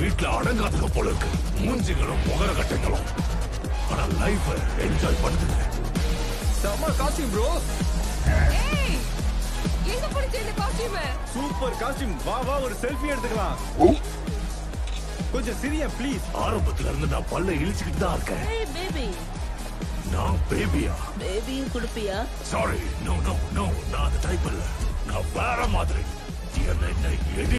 வீட்டுல அடங்காதுங்க போல இருக்கு. மூஞ்சிகளும் முகர கட்டைகளும். ஆனா லைஃப் என்ஜாய் பண்ணுதுங்க செம்ம காஸ்டியூம் ப்ரோ ஏய் எங்க பிடிச்ச இந்த காஸ்டியூம் சூப்பர் காஸ்டியூம் வா வா ஒரு செல்ஃபி எடுத்துக்கலாம். கொஞ்சம் சிரிய ப்ளீஸ் ஆரம்பத்துல இருந்து நான் பல்ல இழிச்சுக்கிட்டு தான் இருக்கேன். ஏய் பேபி நான் பேபியா பேபியும் குடுப்பியா? சாரி நோ நோ நோ நான் அந்த டைப் இல்ல நான் வேற மாதிரி. என்ன என்ன எடி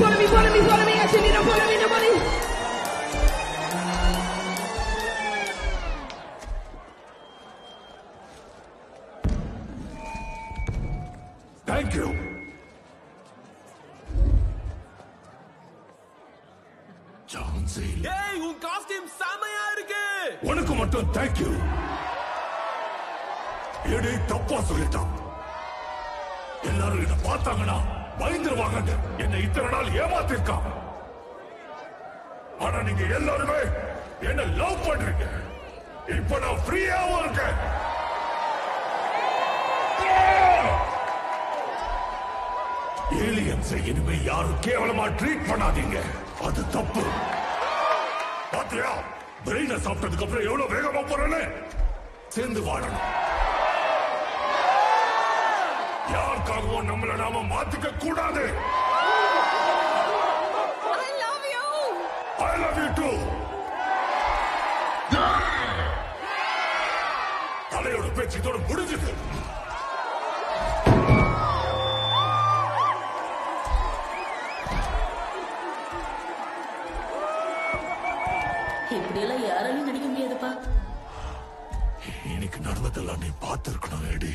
Follow me, follow me, follow me. Actually, don't follow me, nobody. Thank you சான்ஸே இல்ல ஏய் உன் காஸ்டியூம் செமையா இருக்கு. உனக்கு மட்டும் தேங்க்யூ எடி தப்பா சொல்லிட்டான். எல்லாரும் என்ன பார்த்தாங்கன்னா பயந்துருவாங்க என்னை இத்தனை நாள் ஏமாத்திருக்கான். ஆனா நீங்க எல்லாருமே என்ன லவ் பண்றீங்க. இப்ப நான் ஃப்ரீயாவும் இருக்கேன். ஏலியன்ஸை இனிமே யாரும் கேவலமா ட்ரீட் பண்ணாதீங்க. அது தப்பு. பாத்தியா? பிரெயின சாப்பிட்டதுக்கு அப்புறம் எவ்வளவு வேகமா போறேன்னு? சேர்ந்து வாழணும். யாருக்காகவும் நம்மள நாம மாத்திக்க கூடாது. டூ தலையோட பேச்சு இதோட முடிஞ்சது. இப்படி எல்லாம் யாராலையும் நடிக்க முடியாதுப்பா. இன்னைக்கு நடந்ததெல்லாம் நீ பார்த்திருக்கணும் எடி